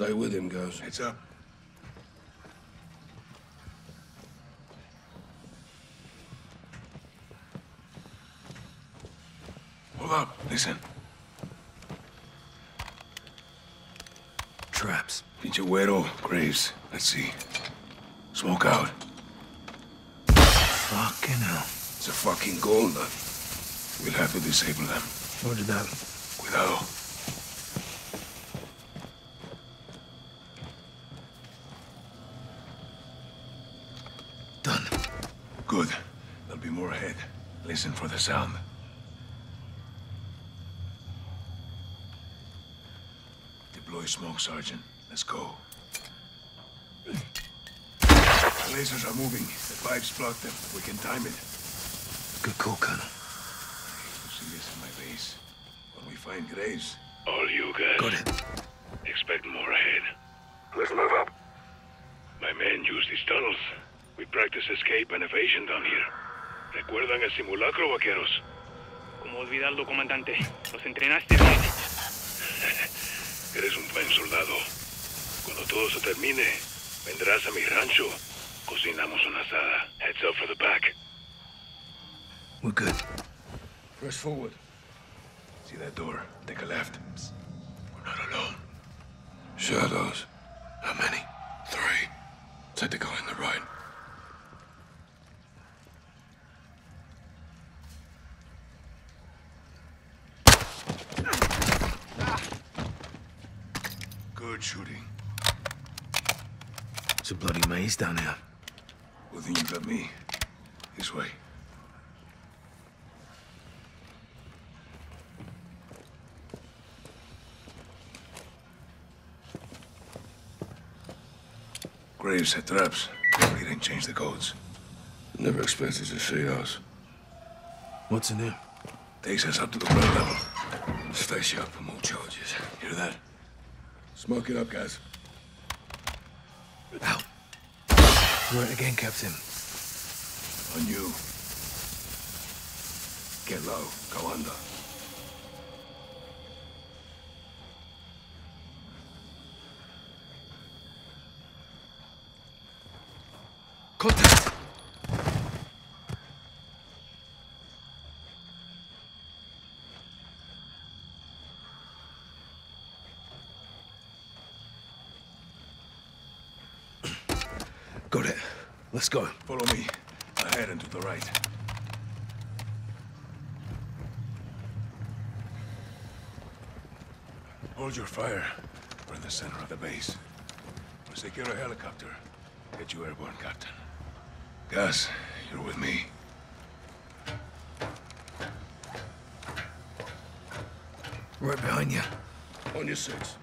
Stay with him, guys. Heads up. Hold up. Listen. Traps. Pinche güero, Graves. Let's see. Smoke out. Fucking hell. It's a fucking gold. We'll have to disable them. Roger that. Cuidado. Done. Good. There'll be more ahead. Listen for the sound. Deploy smoke, Sergeant. Let's go. The lasers are moving. The pipes block them. We can time it. Good call, Colonel. You see this in my base. When we find Graves, All you guys. Got it. Expect more ahead. let's move up. My men use these tunnels. We practice escape and evasion down here. ¿Recuerdan el simulacro, vaqueros? ¿Cómo olvidarlo, comandante? Los entrenaste bien. Eres un buen soldado. Cuando todo se termine, vendrás a mi rancho. Cocinamos una asada. Heads up for the back. We're good. Press forward. See that door? Take a left. We're not alone. Shadows. How many? Three. Take the guy Good shooting. It's a bloody maze down here. Well, then you got me. This way. Graves set traps. He didn't change the codes. Never expected to see us. What's in here? Takes us up to the ground level. Stay sharp for more charges. Hear that? Smoke it up, guys. Out. Do it again, Captain. On you. Get low. Go under. Contact! Got it. Let's go. Follow me. Ahead and to the right. Hold your fire. We're in the center of the base. We'll secure a helicopter. Get you airborne, Captain. Gaz, you're with me. Right behind you. On your six.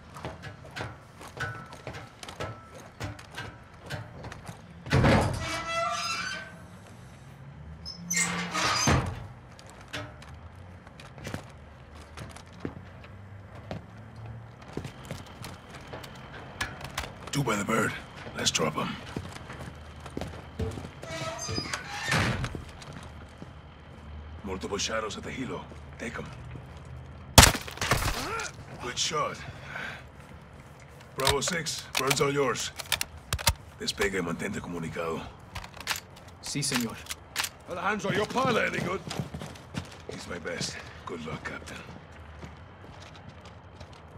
Bird. Let's drop him. Multiple shadows at the helo. Take them. Good shot. Bravo 6, bird's all yours. Despegue y mantente comunicado. Sí, señor. Alejandro, your pilot any good? He's my best. Good luck, Captain.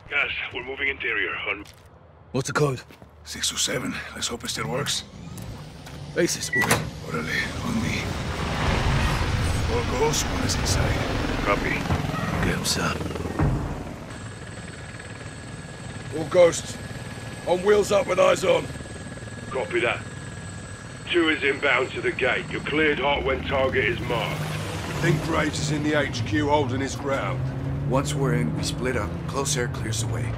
Guys, we're moving interior. On What's the code? Six to seven. Let's hope it still works. Basis, boy. Orale, on me. All goes, one is inside. copy. Get him, sir. All ghosts. On wheels up with eyes on. Copy that. Two is inbound to the gate. You're cleared hot when target is marked. think Graves is in the HQ holding his ground. Once we're in, we split up. Close air clears the way.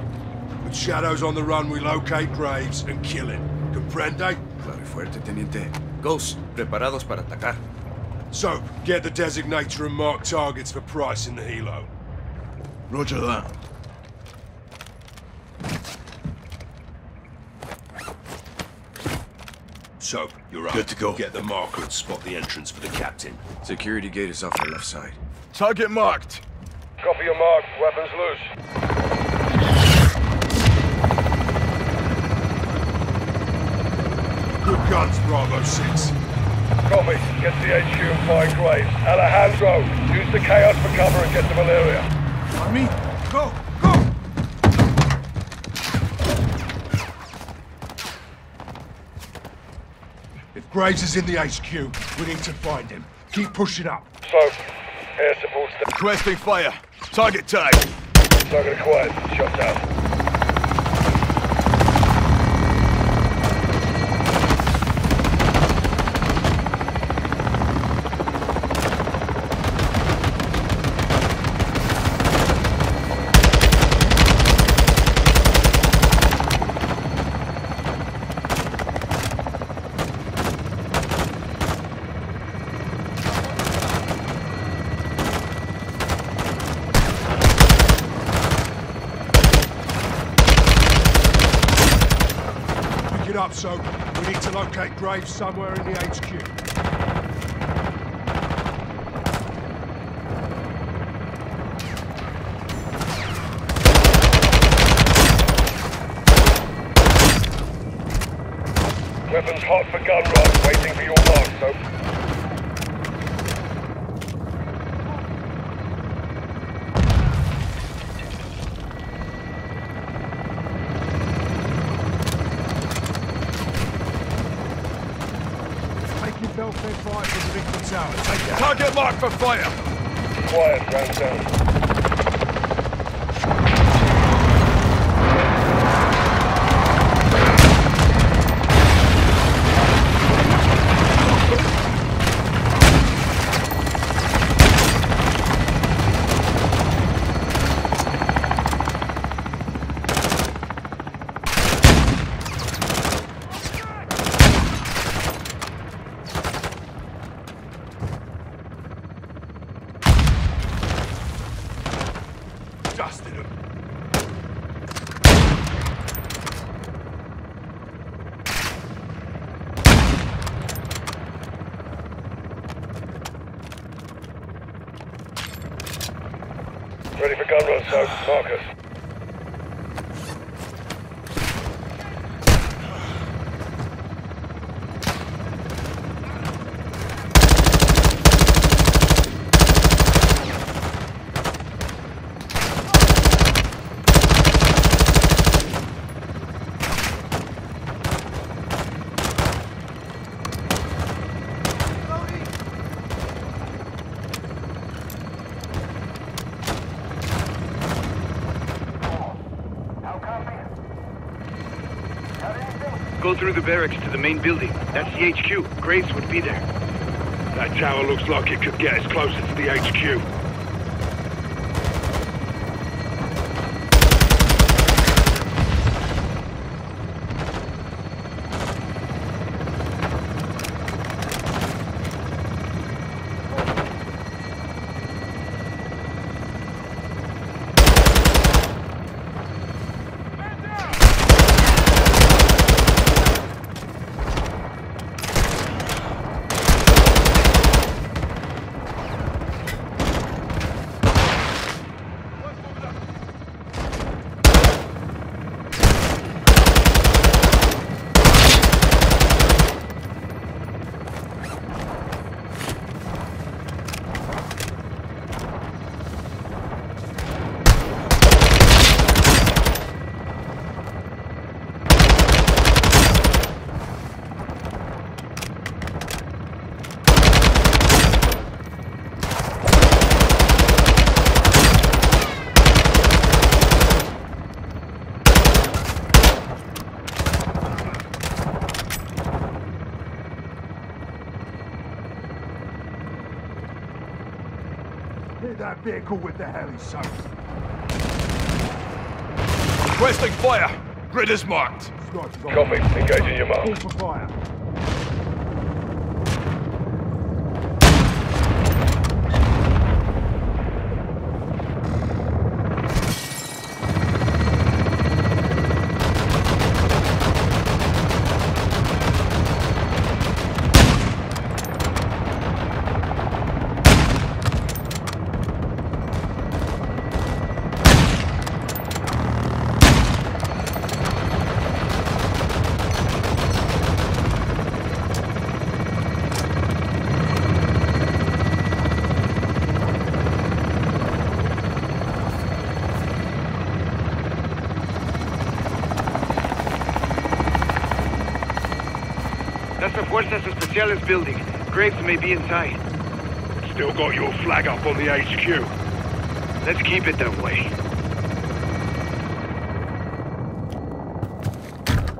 With shadows on the run, we locate Graves and kill him. Comprende? Claro y fuerte, teniente. Ghosts, preparados para atacar. So, get the designator and mark targets for Price in the helo. Roger that. So, you're up. Good to go. Get the marker and spot the entrance for the captain. Security gate is off the left side. Target marked. Copy your mark. Weapons loose. Guns, Bravo 6. Copy. Get to the HQ and find Graves. Alejandro, use the chaos for cover and get to Valeria. On me. Go, go! If Graves is in the HQ, we need to find him. Keep pushing up. So, air support's down. Requesting fire. Target tag. Target acquired. Shot down. Pick it up, Soap. We Graves somewhere in the HQ. Weapons hot for gun run. Waiting for your mark, so. Take your Belfast fire to the Victor Tower. Take that. Target marked for fire. Quiet, round down. Dusted him. Ready for gun run, so. Marcus. Go through the barracks to the main building. That's the HQ. Graves would be there. That tower looks like it could get us closer to the HQ. Hit that vehicle with the heli, Soap. Requesting fire. Grid is marked. Copy. Engaging your Call mark. for fire. Fuerzas building. Graves may be inside. Still got your flag up on the HQ. Let's keep it that way.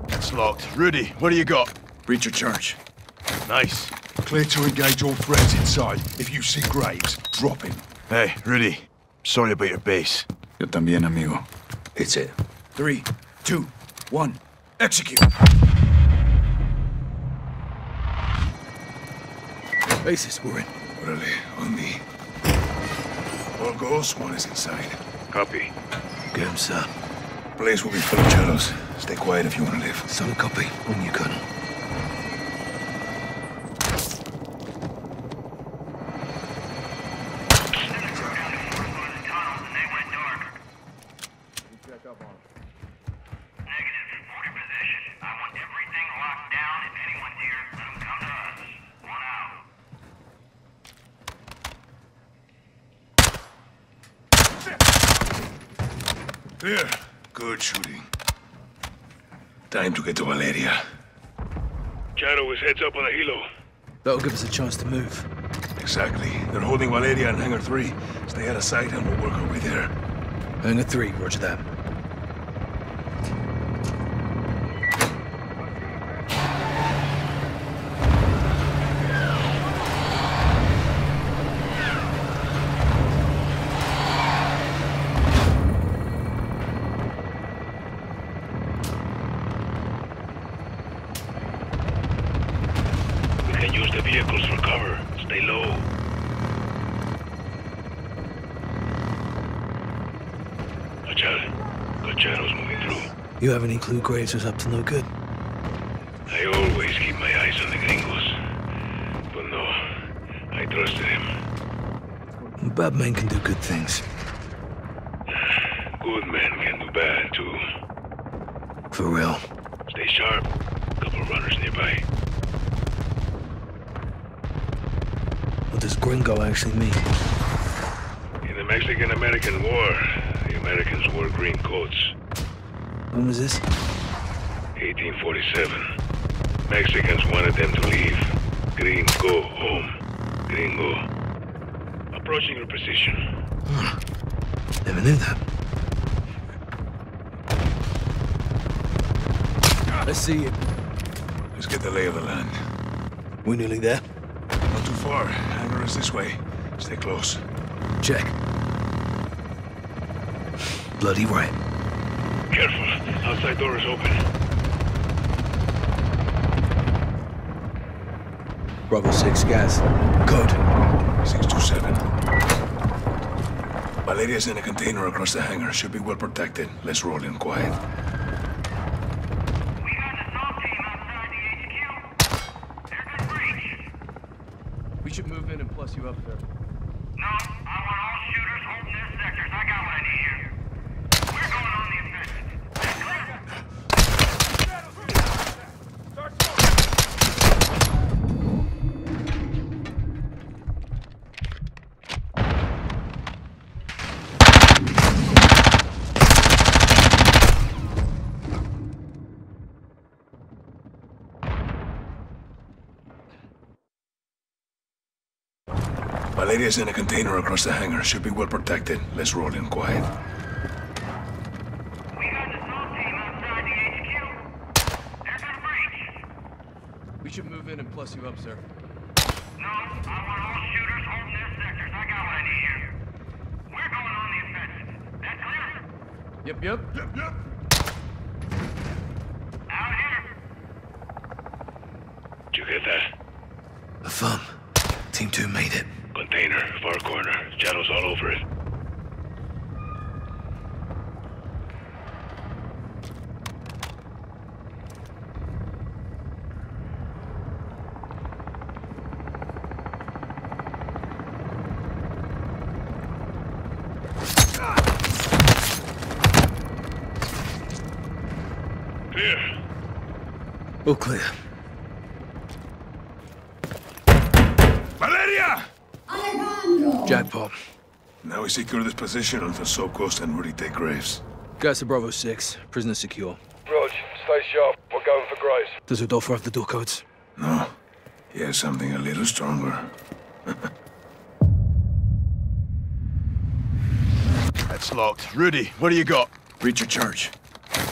It's locked. Rudy, what do you got? Breach of charge. Nice. Clear to engage all threats inside. If you see Graves, drop him. Hey, Rudy. Sorry about your base. Yo también, amigo. It's it. Three, two, one, execute. Bases, we're in. Orale, on me. All goes, one is inside. Copy. Get him, sir. Place will be full of cellos. Stay quiet if you want to live. Solid copy. On you, Colonel. There. Good shooting. Time to get to Valeria. Shadow is heads up on the helo. That'll give us a chance to move. Exactly. They're holding Valeria in Hangar 3. Stay out of sight and we'll work our way there. Hangar three, roger that. We can use the vehicles for cover. Stay low. Watch out. Got shadows moving through. You have any clue Graves was up to no good? I always keep my eyes on the gringos. But no, I trusted him. Bad men can do good things. Good men can do bad, too. For real. Stay sharp. Couple runners nearby. What does gringo actually mean? In the Mexican-American War, the Americans wore green coats. When was this? 1847. Mexicans wanted them to leave. Green, go home. Gringo. Approaching your position. Never knew that. Let's see you. Let's get the lay of the land. We're nearly there. Not too far. Hangar is this way. Stay close. Check. Bloody right. Careful. Outside door is open. Bravo 6 Gaz. Code. 627. Valeria's in a container across the hangar. Should be well protected. Let's roll in quiet. We got an assault team outside the HQ. They're good breach. We should move in and plus you up there. No, I want all shooters holding their sectors. I got what I need here. We're going on the offensive. That clear? Valeria's in a container across the hangar. Should be well protected. Let's roll in quiet. We got an assault team outside the HQ. They're good breach. We should move in and plus you up, sir. No, I want all shooters holding their sectors. I got what I need here. We're going on the offensive. That clear? Yep, yep. Yep, yep. Out here. Did you get that? Affirm. Team 2 made it. Container, far corner. Shadows all over it. Clear. All clear. Valeria! Jackpot. Now we secure this position until Soap Ghost and Rudy take Graves. Guys to Bravo 6. Prisoner secure. Rog, stay sharp. We're going for Graves. Does Rodolfo have the door codes? No. He has something a little stronger. That's locked. Rudy, what do you got? Breach of charge.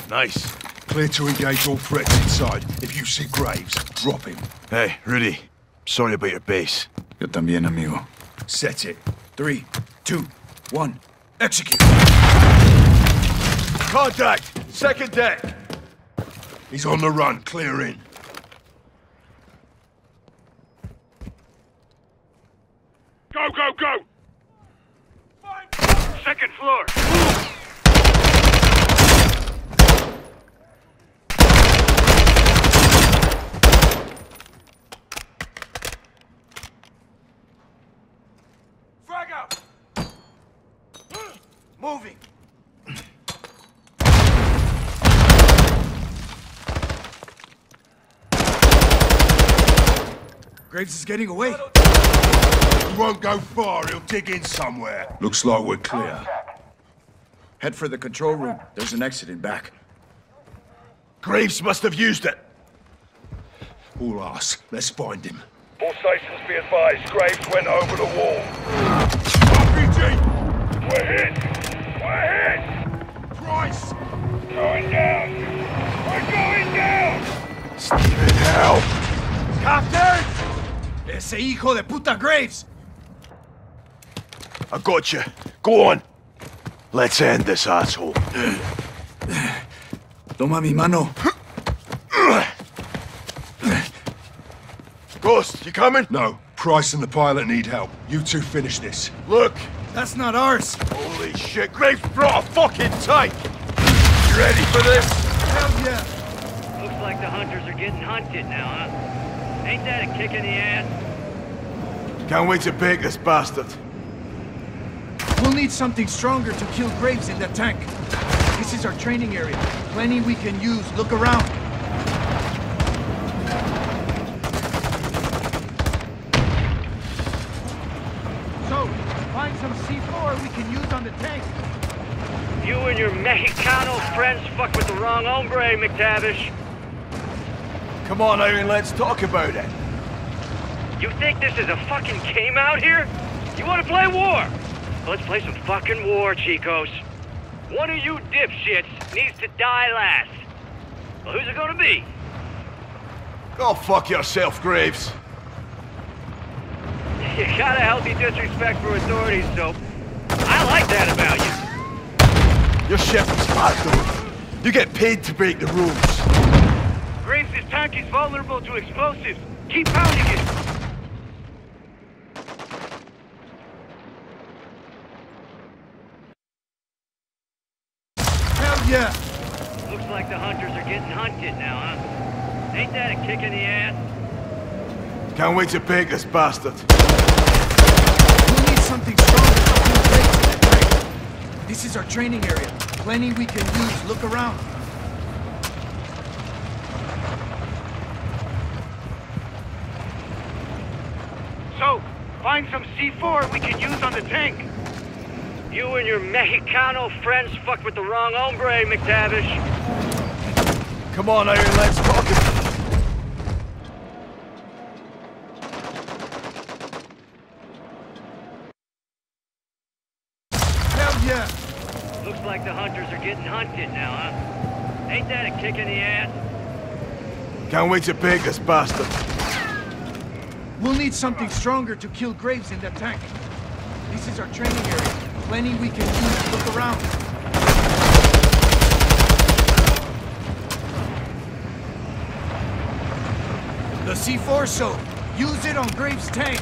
Nice. Clear to engage all threats inside. If you see Graves, drop him. Hey, Rudy. Sorry about your base. Yo también, amigo. Set it. Three, two, one, execute. Contact! Second deck! He's on the run. Clear in. Go, go, go! Second floor! Frag out! Moving! Graves is getting away. He won't go far. He'll dig in somewhere. Looks like we're clear. Head for the control room. There's an exit in back. Graves must have used it. All us. Let's find him. All stations be advised, Graves went over the wall. RPG! We're hit! We're hit! Christ! We're going down! We're going down! Stephen, help! Captain! Ese hijo de puta Graves! I got you. Go on. Let's end this asshole. Toma mi mano. Ghost, you coming? No. Price and the pilot need help. You two finish this. Look. That's not ours. Holy shit, Graves brought a fucking tank! You ready for this? Hell yeah. Looks like the hunters are getting hunted now, huh? Ain't that a kick in the ass? Can't wait to bake this bastard. We'll need something stronger to kill Graves in the tank. This is our training area. Plenty we can use. Look around. So, find some C4 we can use on the tank. You and your Mexicano friends fuck with the wrong hombre, MacTavish. Come on, Iron, let's talk about it. You think this is a fucking game out here? You want to play war? Let's play some fucking war, Chicos. One of you dipshits needs to die last. Well, who's it gonna be? Go fuck yourself, Graves. You gotta a healthy disrespect for authorities, so I like that about you. Your ship is hot, though. You get paid to break the rules. Graves' tank is vulnerable to explosives. Keep pounding it. Hell yeah. Looks like the hunters are getting hunted now, huh? Ain't that a kick in the ass? Can't wait to bake this bastard. We'll need something stronger to kill Graves in that tank. This is our training area. Plenty we can use. Look around. So, find some C4 we can use on the tank. You and your Mexicano friends fucked with the wrong hombre, MacTavish. Come on, Iron, let's talk about it. Hell yeah. Looks like the hunters are getting hunted now, huh? Ain't that a kick in the ass? Can't wait to bake this bastard. We'll need something stronger to kill Graves in that tank. This is our training area. Plenty we can use. Look around. The C4 so use it on Graves' tank.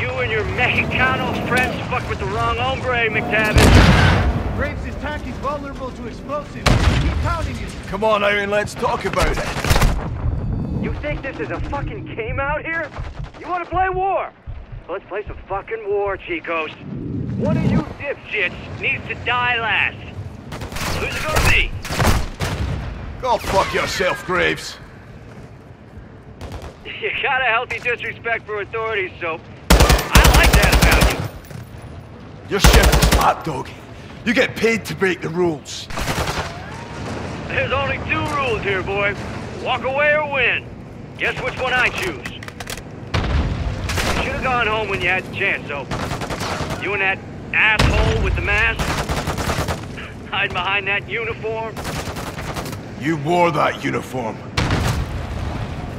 You and your Mexicano friends fucked with the wrong hombre, MacTavish. Graves' tank is vulnerable to explosives. Keep pounding it. Come on, Iron, let's talk about it. You think this is a fucking game out here? You want to play war? Well, let's play some fucking war, Chicos. One of you dipshits needs to die last. Who's it gonna be? Go fuck yourself, Graves. You got a healthy disrespect for authorities, so I like that about you. Your ship is hot, dog. You get paid to break the rules. There's only two rules here, boy. Walk away or win. Guess which one I choose? Should have gone home when you had the chance, though. You and that asshole with the mask? Hiding behind that uniform? You wore that uniform.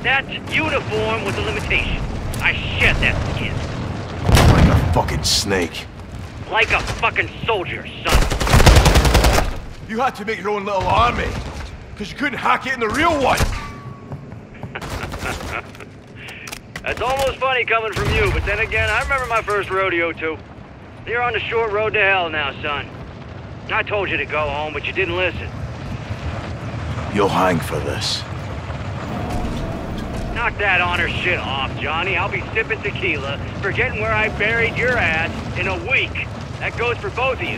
That uniform was a limitation. I shed that skin. Like a fucking snake. Like a fucking soldier, son. You had to make your own little army. Because you couldn't hack it in the real one. That's almost funny coming from you, but then again, I remember my first rodeo too. You're on the short road to hell now, son. I told you to go home, but you didn't listen. You'll hang for this. Knock that honor shit off, Johnny. I'll be sipping tequila, forgetting where I buried your ass in a week. That goes for both of you.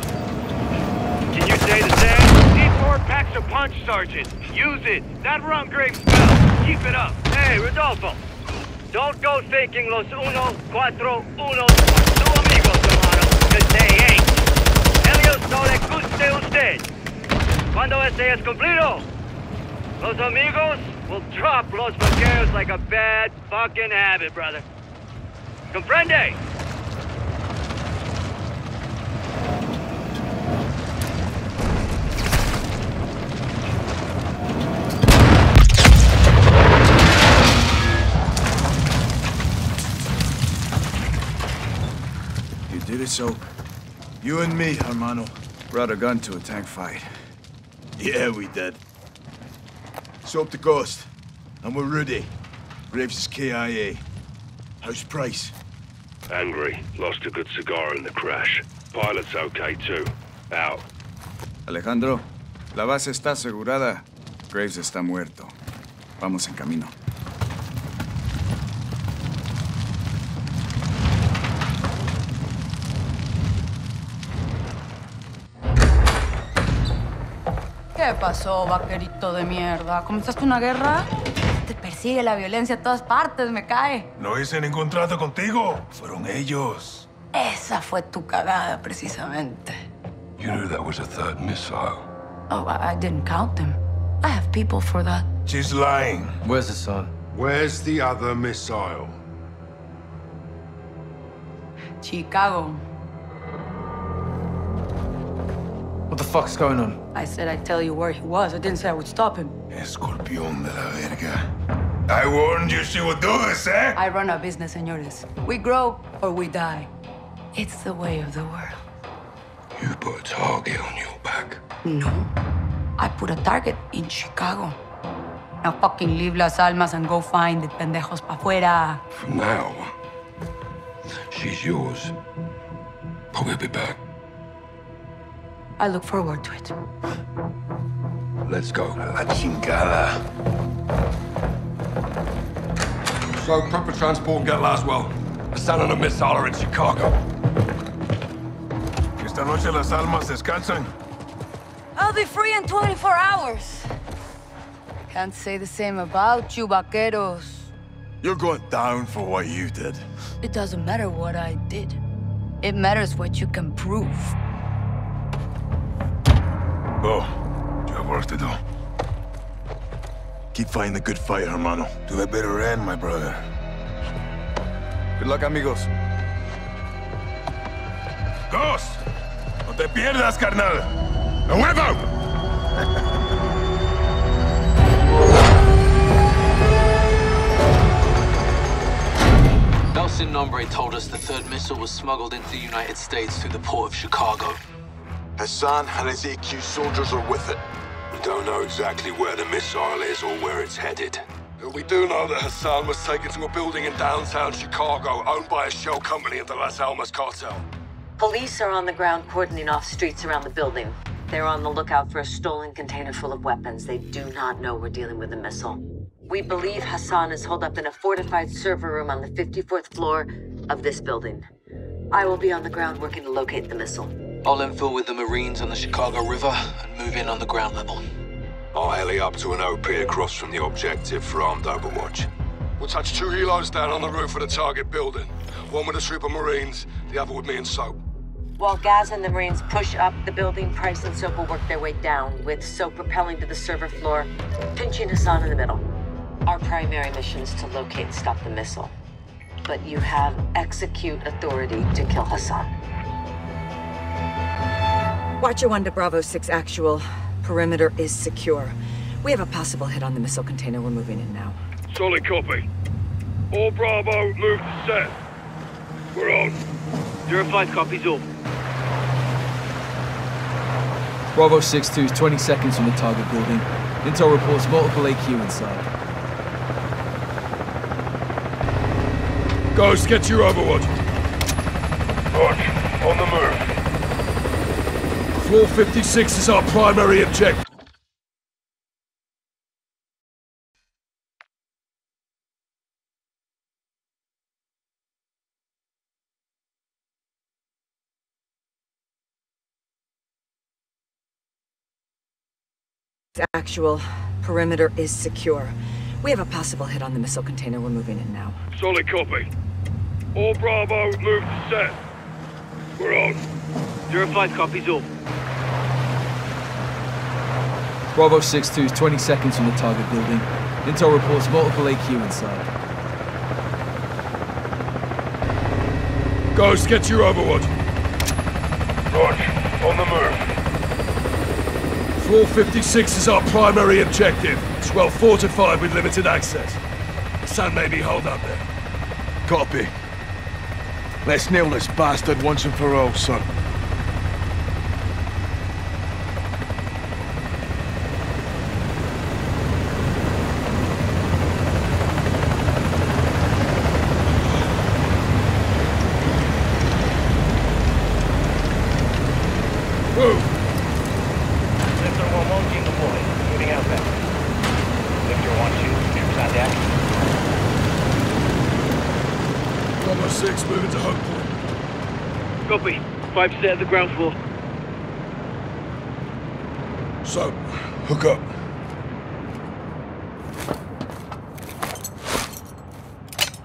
Can you say the same? Need four packs of punch, Sergeant. Use it. That rum grape smell. Keep it up. Hey, Rodolfo. Don't go thinking los uno, cuatro, unos tu amigos, hermano, cause they ain't. Ellos no le guste usted. Cuando este es cumplido, los amigos will drop los vaqueros like a bad fucking habit, brother. Comprende? It so. You and me, hermano, brought a gun to a tank fight. Yeah, we did. So up the coast. And we're ready. Graves is KIA. How's Price? Angry. Lost a good cigar in the crash. Pilot's okay too. Out. Alejandro, la base está asegurada. Graves está muerto. Vamos en camino. ¿Qué pasó, vaquerito de mierda? ¿Comenzaste una guerra? Te persigue la violencia a todas partes, me cae. No hice ningún trato contigo. Fueron ellos. Esa fue tu cagada, precisamente. You knew that was a third missile. Oh, I, I didn't count them. I have people for that. She's lying. Where's the son? Where's the other missile? Chicago. The fuck's going on? I said I'd tell you where he was. I didn't say I would stop him. Escorpión de la verga. I warned you she would do this, eh? I run a business, senores. We grow or we die. It's the way of the world. You put a target on your back. No. I put a target in Chicago. Now fucking leave Las Almas and go find the pendejos pa' fuera. From now, she's yours. But we'll be back. I look forward to it. Let's go. La chingada. So, proper transport get Laswell. Hassan and a missile are in Chicago. Esta noche las almas descansan. I'll be free in 24 hours. Can't say the same about you, vaqueros. You're going down for what you did. It doesn't matter what I did. It matters what you can prove. Go. You have work to do. Keep fighting the good fight, hermano. To a better end, my brother. Good luck, amigos. Ghost! No te pierdas, carnal. ¡A huevo! El Sin Nombre told us the third missile was smuggled into the United States through the port of Chicago. Hassan and his AQ soldiers are with it. We don't know exactly where the missile is or where it's headed. But we do know that Hassan was taken to a building in downtown Chicago owned by a shell company of the Las Almas cartel. Police are on the ground cordoning off streets around the building. They're on the lookout for a stolen container full of weapons. They do not know we're dealing with a missile. We believe Hassan is holed up in a fortified server room on the 54th floor of this building. I will be on the ground working to locate the missile. I'll infill with the Marines on the Chicago River and move in on the ground level. I'll heli up to an OP across from the objective for armed overwatch. We'll touch two helos down on the roof of the target building. One with a troop of Marines, the other with me and Soap. While Gaz and the Marines push up the building, Price and Soap will work their way down, with Soap rappelling to the server floor, pinching Hassan in the middle. Our primary mission is to locate and stop the missile. But you have execute authority to kill Hassan. Watcher 1 to Bravo 6 actual. Perimeter is secure. We have a possible hit on the missile container. We're moving in now. Solid copy. All Bravo, move to set. We're on. Zero 05 copies all. Bravo 6-2 is 20 seconds from the target building. Intel reports multiple AQ inside. Ghost, get your overwatch. Watch, on the move. Floor 56 is our primary objective. Actual. Perimeter is secure. We have a possible hit on the missile container. We're moving in now. Solid copy. All Bravo, move to set. We're on. Zero 05 copies all. Bravo 6-2 is 20 seconds from the target building. Intel reports multiple AQ inside. Ghost, get your overwatch. Watch, on the move. 456 is our primary objective. It's well fortified with limited access. Hassan may be holed up there. Copy. Let's nail this bastard once and for all, son. Move! Sector 1 won't team deployed. Moving outbound. Victor 1-2, troops on deck. Bravo 6, moving to home point. Copy. Five set at the ground floor. So, hook up.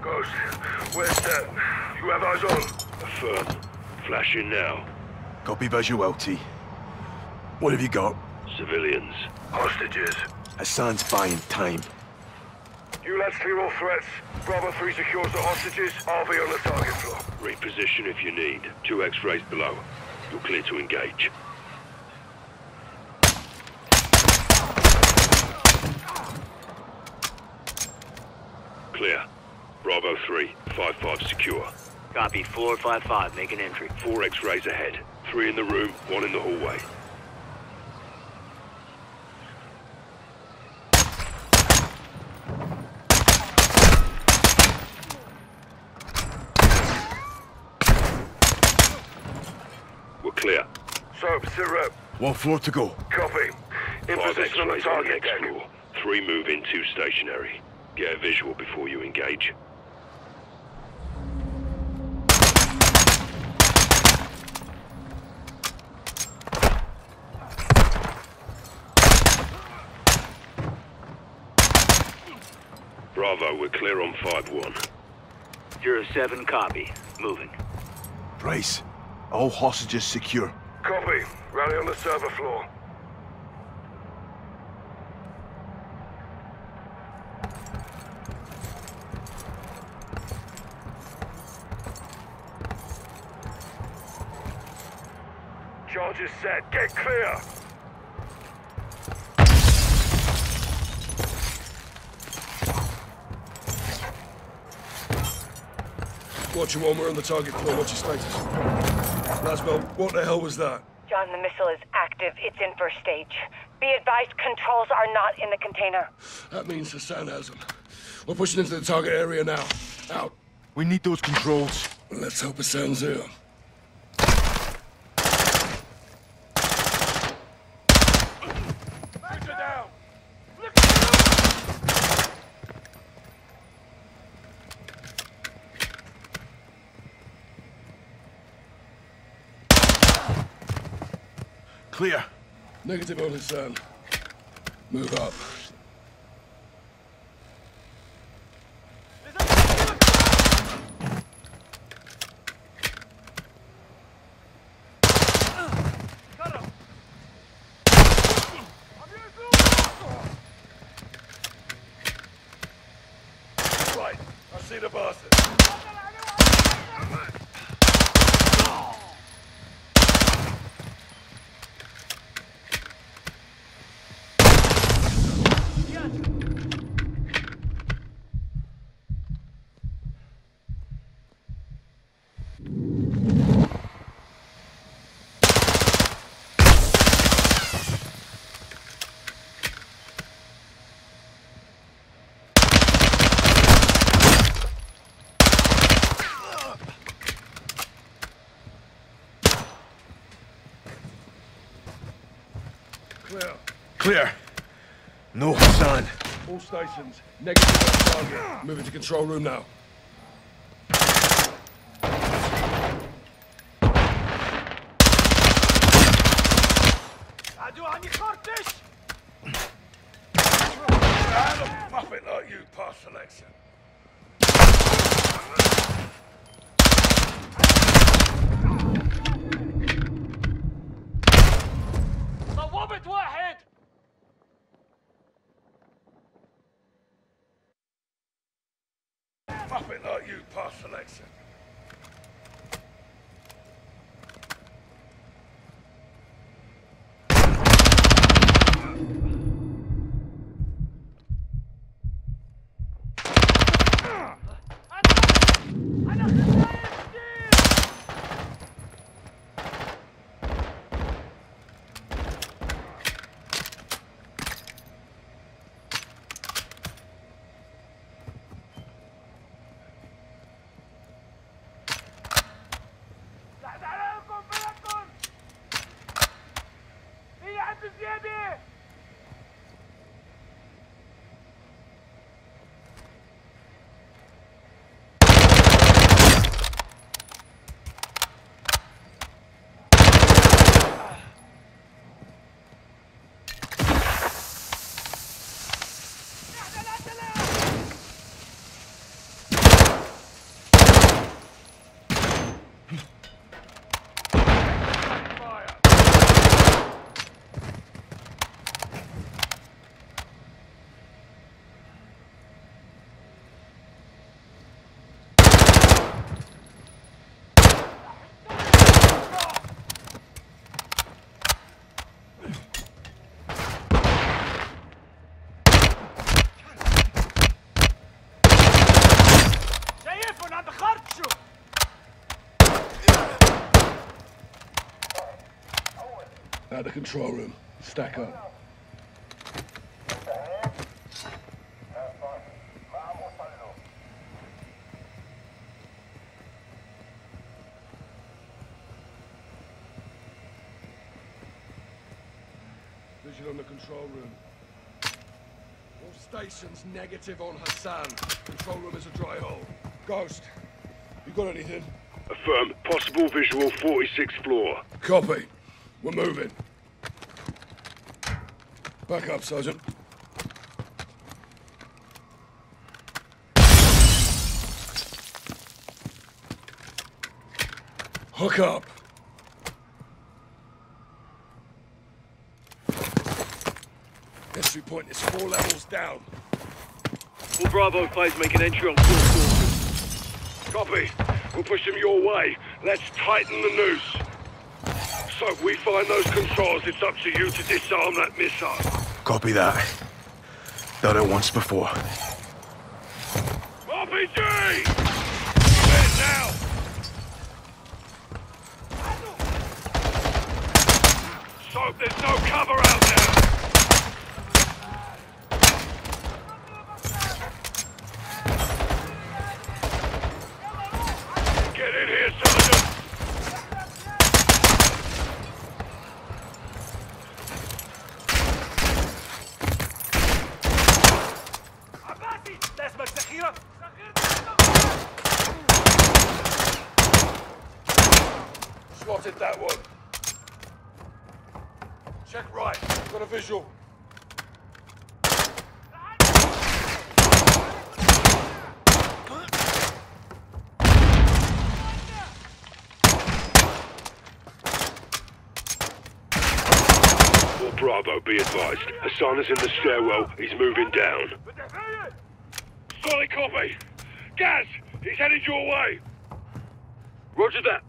Ghost, where's that? You have eyes on? Affirm. Flashing now. Copy visual, What have you got? Civilians. Hostages. Hassan's buying time. You lads clear all threats. Bravo 3 secures the hostages. I'll be on the target floor. Reposition if you need. Two X-rays below. You're clear to engage. Clear. Bravo 3, 5-5 secure. Copy, floor 5-5, make an entry. Four X-rays ahead. Three in the room, one in the hallway. Clear. So, sit rep. One floor to go. Copy. In Five position on the X-rays on the target deck. floor. Three move in, two stationary. Get a visual before you engage. Bravo, we're clear on 5-1. Zero 07, copy. Moving. Price. All hostages secure. Copy. Rally on the server floor. Charge is set. Get clear. Watcher 1, we're on the target floor. What's your status? Laswell, what the hell was that? John, the missile is active. It's in first stage. Be advised, controls are not in the container. That means Hassan has them. We're pushing into the target area now. Out. We need those controls. Let's hope Hassan's here. Clear. Negative on son. Move up. Clear. Clear. No Hassan. All stations, negative on target. Moving to control room now. How a puppet like you pass selection? 37 Out the control room. Stack up. Visual on the control room. All stations negative on Hassan. Control room is a dry hole. Ghost, you got anything? Affirm. Possible visual 46th floor. Copy. We're moving. Back up, Sergeant. Hook up. Entry point is four levels down. All Bravo 5 make an entry on floor 4. Copy. We'll push them your way. Let's tighten the noose. So if we find those controls, it's up to you to disarm that missile. Copy that. Done it once before. Hassan in the stairwell. He's moving down. Solid copy. Gaz, he's headed your way. Roger that.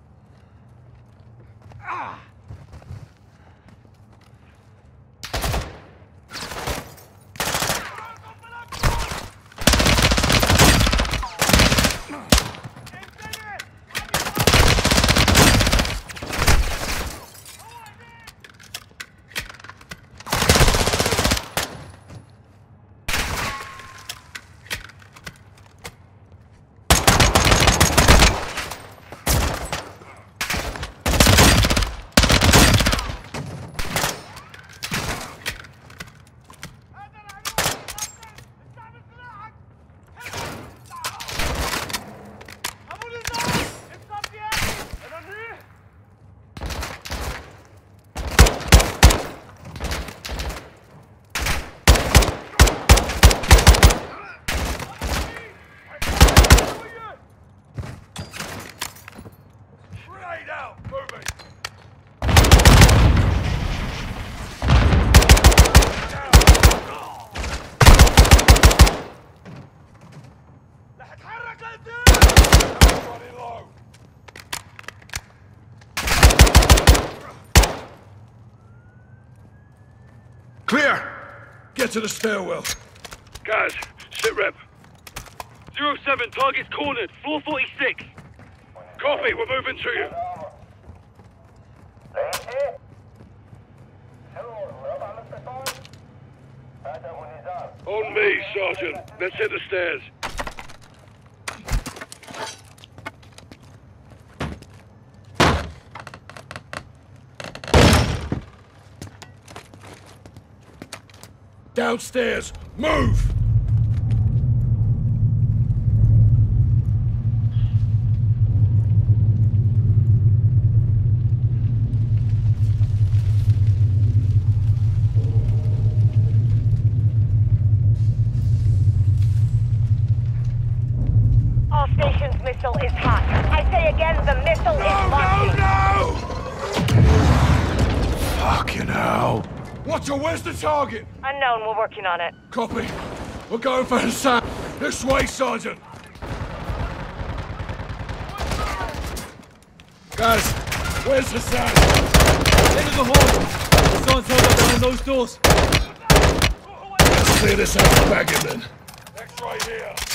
Get to the stairwell. Gaz, sit rep. Zero 07, target's cornered, floor 46. Copy, we're moving to you. On me, Sergeant. Let's hit the stairs. Downstairs. Move! Target? Unknown, we're working on it. Copy. We're going for Hassan. This way, Sergeant. Gaz, where's Hassan? Into the hall! Hassan's held up behind those doors. Let's clear this out and bag him then. Next right here.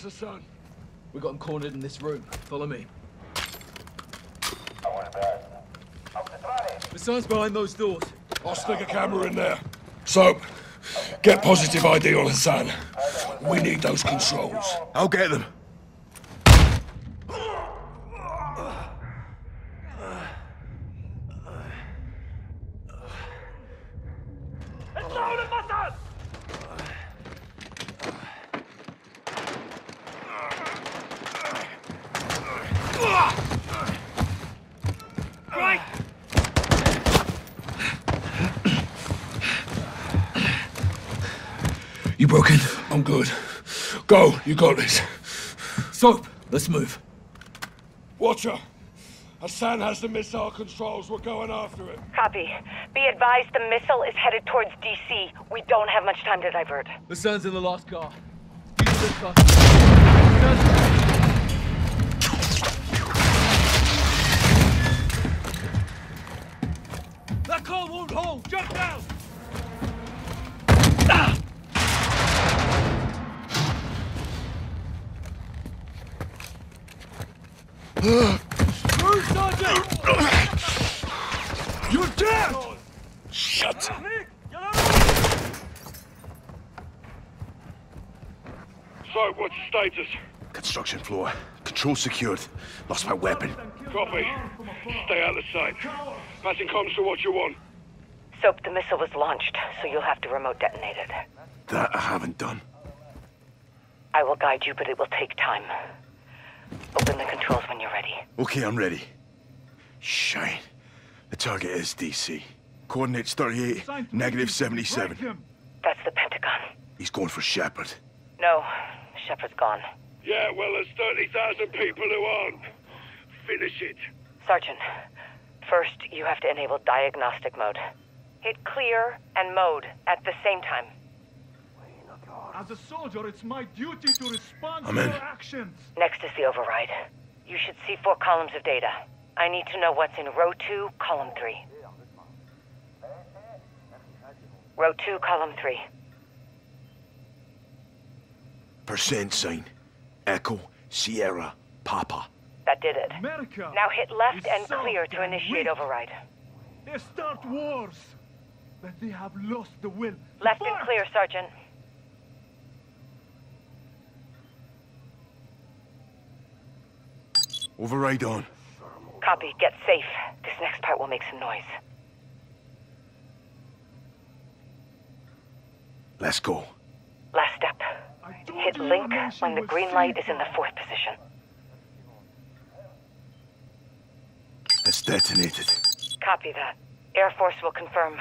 Where's Hassan? We got him cornered in this room. Follow me. Hassan's behind those doors. I'll stick a camera in there. So, get positive ID on Hassan. We need those controls. I'll get them. Right! You broken? I'm good. Go, you got this. Soap, let's move. Watcher, Hassan has the missile controls. We're going after it. Copy. Be advised the missile is headed towards DC. We don't have much time to divert. Hassan's in the last car. Use this car. That car won't hold! Jump down! Ah! Move, Sergeant! You're dead! Shut up. So, what's the status? Construction floor. Control secured. Lost my weapon. Copy. Stay out of sight. Passing comms to what you want. Soap, the missile was launched, so you'll have to remote detonate it. That I haven't done. I will guide you, but it will take time. Open the controls when you're ready. Okay, I'm ready. Shine. The target is DC. Coordinates 38, negative 77. That's the Pentagon. He's going for Shepard. No, Shepard's gone. Yeah, well, there's 30,000 people who aren't. Finish it. Sergeant, first you have to enable diagnostic mode. Hit clear and mode at the same time. As a soldier, it's my duty to respond I'm to in. your actions. Next is the override. You should see four columns of data. I need to know what's in row two, column three. Row two, column three. Percent sign. Echo, Sierra, Papa. That did it. America. Now hit left and clear to initiate weak. override. They start wars, but they have lost the will. to Left and clear, Sergeant. Override on. Copy. Get safe. This next part will make some noise. Let's go. Last step. Hit link when the green light is in the fourth position. It's detonated. Copy that. Air Force will confirm.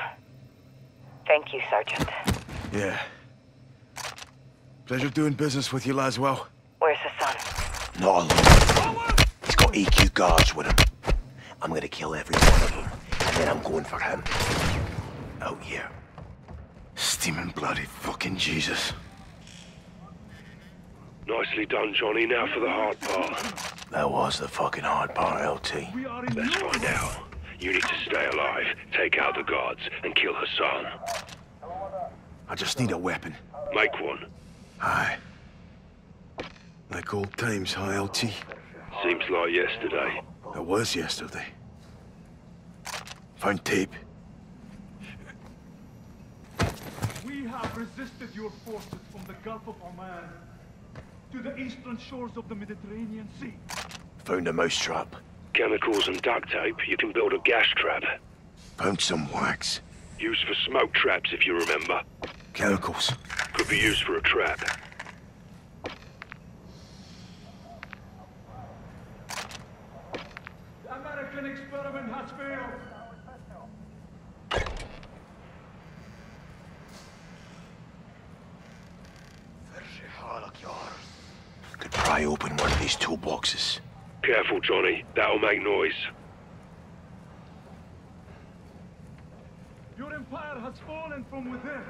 Thank you, Sergeant. Yeah. Pleasure doing business with you, Laswell. Where's Hassan? Not alone. He's guards with him. I'm gonna kill every one of them, and then I'm going for him. Oh, out here. Steaming bloody fucking Jesus. Nicely done, Johnny. Now for the hard part. That was the fucking hard part, LT. Let's find out. You need to stay alive, take out the guards, and kill Hassan. I just need a weapon. Make one. Aye. Like old times, huh, LT? Seems like yesterday. It was yesterday. Found tape. We have resisted your forces from the Gulf of Oman to the eastern shores of the Mediterranean Sea. Found a mousetrap. Chemicals and duct tape, you can build a gas trap. Found some wax. Used for smoke traps, if you remember. Chemicals. Could be used for a trap. American experiment has failed. Could pry open one of these toolboxes. Careful, Johnny. That'll make noise. Your empire has fallen from within.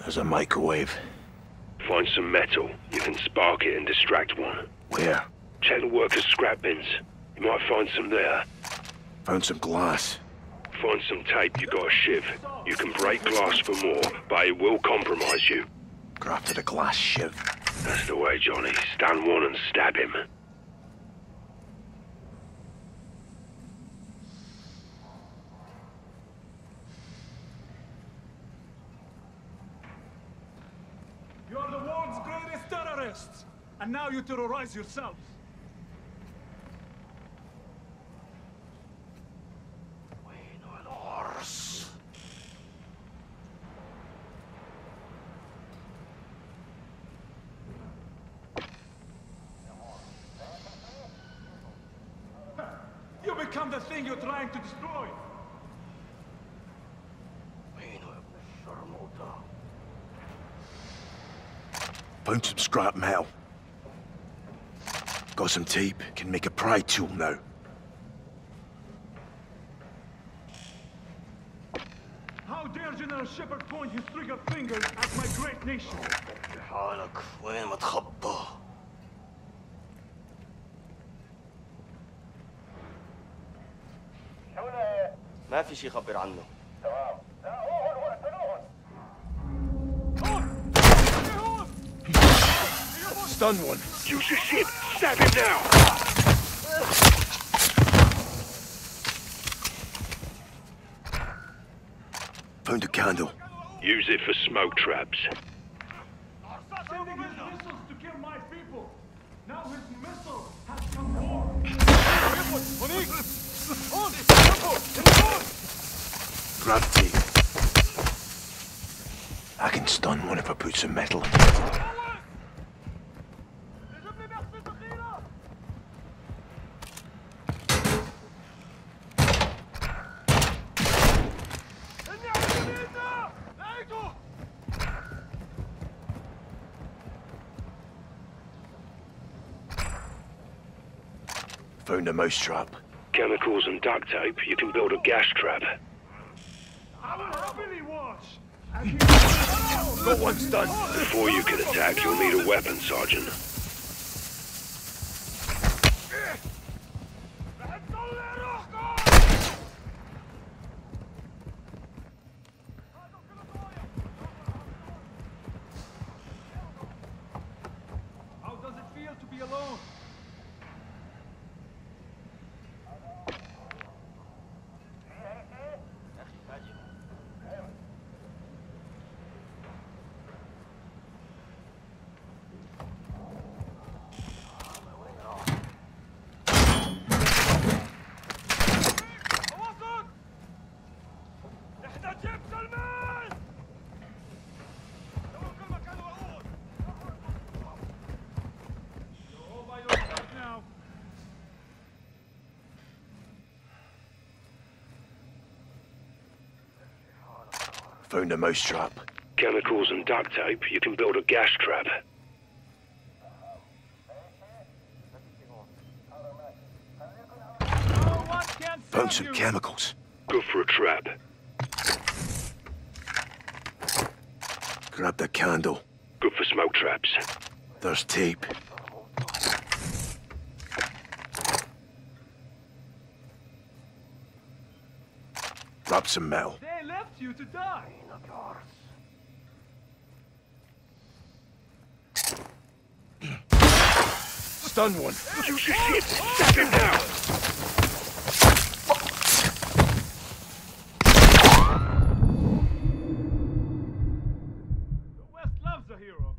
There's a microwave. Find some metal. You can spark it and distract one. Where? Check the workers' scrap bins. You might find some there. Found some glass. Find some tape. You got a shiv. You can break glass for more, but it will compromise you. Crafted a glass shiv. That's the way, Johnny. Stand one and stab him. You are the world's greatest terrorists, and now you terrorize yourselves. You become the thing you're trying to destroy. Found some scrap metal. Got some tape. Can make a pry tool now. How dare General Shepard point his trigger fingers at my great nation? حالك وين ما تخبى ما في شي يخبر عنه Stun one. Use your shiv. Stab him now. Found a candle. Use it for smoke traps. Sending missiles to kill my people. Now his missile has come home. Grab tape. I can stun one if I put some metal in it. Found a mousetrap. Chemicals and duct tape, you can build a gas trap. I will happily watch. Got one stun. Before you can attack, you'll need a weapon, Sergeant. How does it feel to be alone? Found a mousetrap. Chemicals and duct tape, you can build a gas trap. Found some chemicals. Good for a trap. Grab the candle. Good for smoke traps. There's tape. Grab some metal. They you to die. Of yours. Stun one. You shit! Stab him now! The West loves a hero.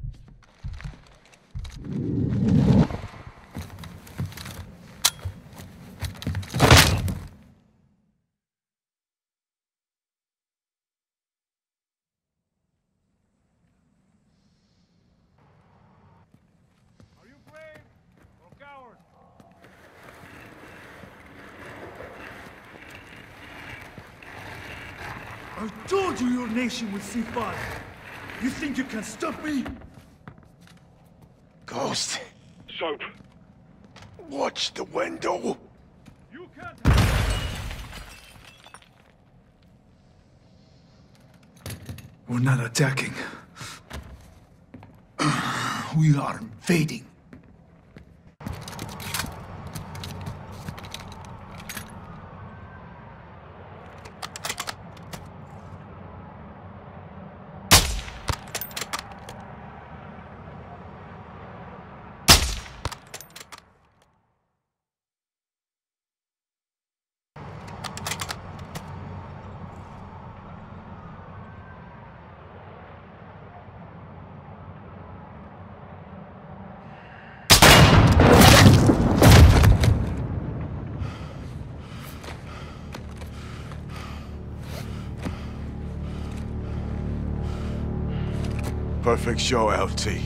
Are you brave or coward? I told you your nation would see fire. You think you can stop me? Ghost, Soap, watch the window. You can't. We're not attacking. We are invading. Perfect show, LT.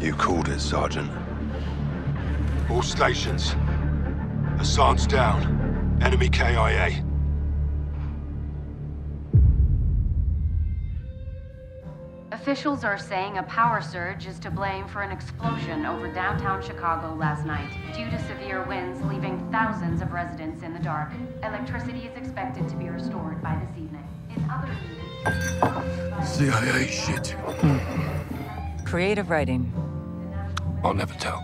You called it, Sergeant. All stations. Hassan's down. Enemy KIA. Officials are saying a power surge is to blame for an explosion over downtown Chicago last night, due to severe winds leaving thousands of residents in the dark. Electricity is expected to be restored by this evening. In other news, CIA shit. Creative writing. I'll never tell.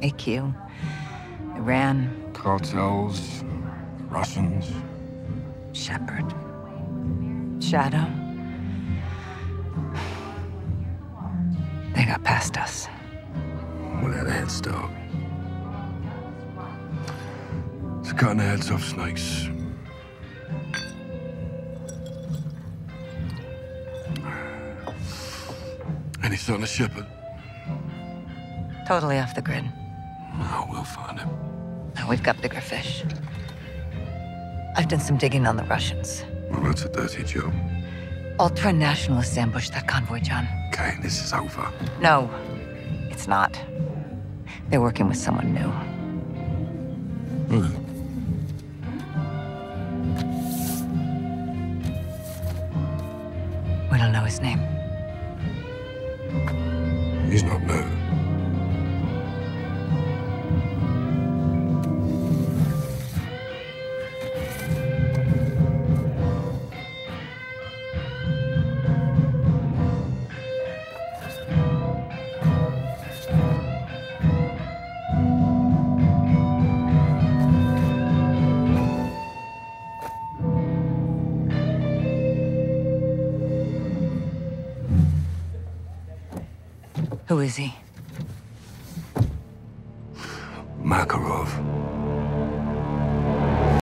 AQ. Iran. Cartels, Russians. Shepard. Shadow. They got past us. We had a head start. It's cutting the heads off snakes. Any sign of Shepard? Totally off the grid. Oh, we'll find him. Now we've got bigger fish. I've done some digging on the Russians. Well, that's a dirty job. Ultra-nationalists ambushed that convoy, John. Okay, this is over. No, it's not. They're working with someone new.